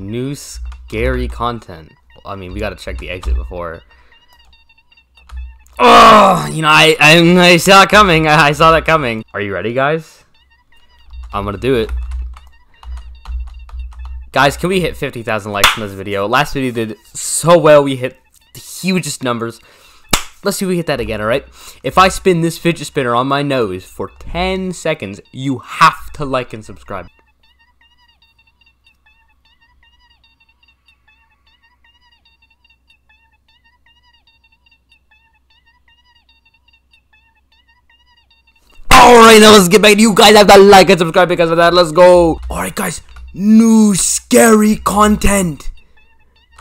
New scary content. I mean, we gotta check the exit before. Oh, you know, I I, I saw it coming. I, I saw that coming. Are you ready, guys? I'm gonna do it. Guys, can we hit 50,000 likes on this video? Last video did so well. We hit the hugest numbers. Let's see if we hit that again, alright? If I spin this fidget spinner on my nose for 10 seconds, you have to like and subscribe. Alright, now let's get back to you guys have to like and subscribe because of that. Let's go. Alright, guys. New scary content.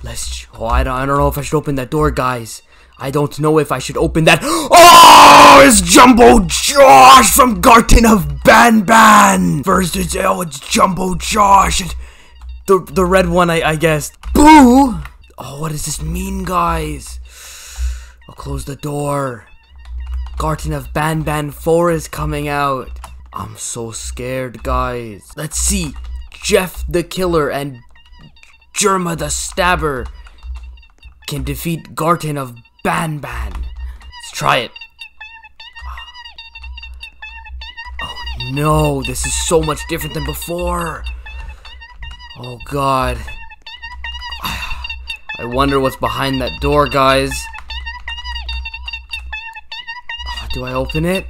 Let's. Oh, I don't, I don't know if I should open that door, guys. I don't know if I should open that. Oh, it's Jumbo Josh from Garten of Banban. First, it's oh, it's Jumbo Josh. The the red one, I, I guess. Boo. Oh, what does this mean, guys? I'll close the door. Garten of Banban 4 is coming out. I'm so scared, guys. Let's see. Jeff the Killer and Jerma the Stabber can defeat Garten of Banban. Let's try it. Oh no, this is so much different than before. Oh god. I wonder what's behind that door, guys. Do I open it?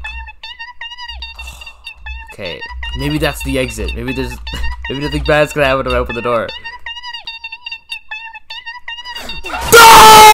Okay, maybe that's the exit. Maybe there's, maybe nothing bad's gonna happen if I open the door.